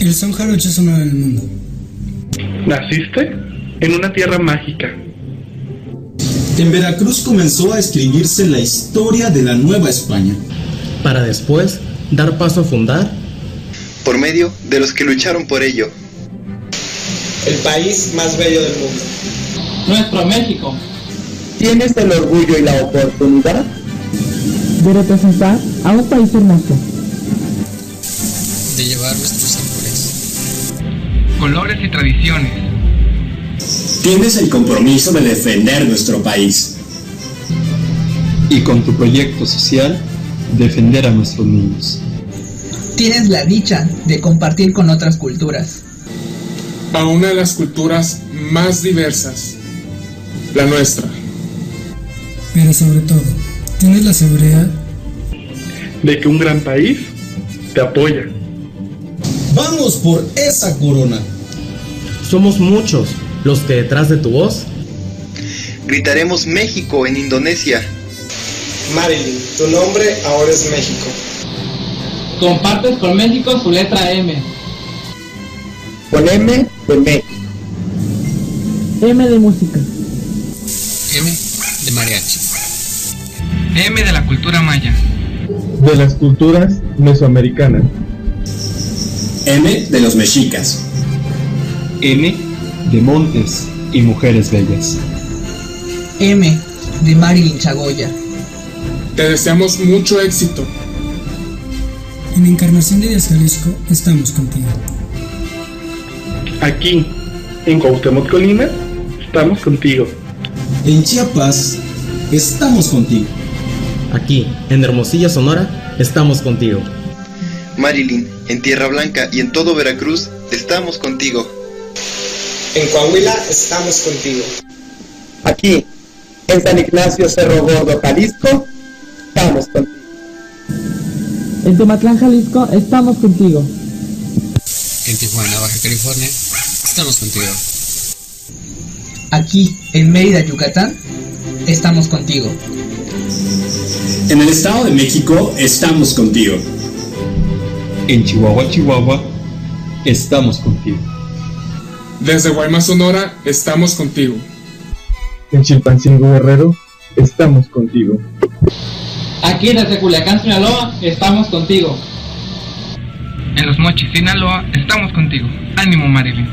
El son jarocho sonoro del mundo. ¿Naciste? En una tierra mágica. En Veracruz comenzó a escribirse la historia de la Nueva España. Para después dar paso a fundar. Por medio de los que lucharon por ello. El país más bello del mundo. Nuestro México. ¿Tienes el orgullo y la oportunidad de representar a un país hermoso? De llevar nuestros colores y tradiciones. Tienes el compromiso de defender nuestro país. Y con tu proyecto social, defender a nuestros niños. Tienes la dicha de compartir con otras culturas. A una de las culturas más diversas, la nuestra. Pero sobre todo, tienes la seguridad de que un gran país te apoya. Vamos por esa corona. Somos muchos los que detrás de tu voz gritaremos México en Indonesia. Marilyn, tu nombre ahora es México. Compartes con México su letra M. Con M de México. M de música. M de mariachi. M de la cultura maya. De las culturas mesoamericanas. M de los mexicas. M de montes y mujeres bellas. M de Marilyn Chagoya. Te deseamos mucho éxito. En Encarnación de Díaz Jalisco estamos contigo. Aquí, en Cuauhtémoc Colina, estamos contigo. En Chiapas, estamos contigo. Aquí, en Hermosillo, Sonora, estamos contigo. Marilyn, en Tierra Blanca y en todo Veracruz, estamos contigo. En Coahuila, estamos contigo. Aquí, en San Ignacio Cerro Gordo, Jalisco, estamos contigo. En Tomatlán, Jalisco, estamos contigo. En Tijuana, Baja California, estamos contigo. Aquí, en Mérida, Yucatán, estamos contigo. En el Estado de México, estamos contigo. En Chihuahua, Chihuahua, estamos contigo. Desde Guaymas, Sonora, estamos contigo. En Chilpancingo, Guerrero, estamos contigo. Aquí desde Culiacán, Sinaloa, estamos contigo. En Los Mochis, Sinaloa, estamos contigo. Ánimo, Marilyn.